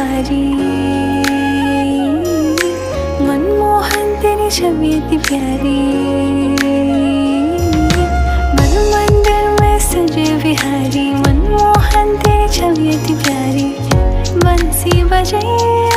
हरी मनमोहन, तेरी छवि प्यारी। मन मंदिर में सजे बिहारी मनमोहन, तेरी छवि प्यारी। बंसी बजे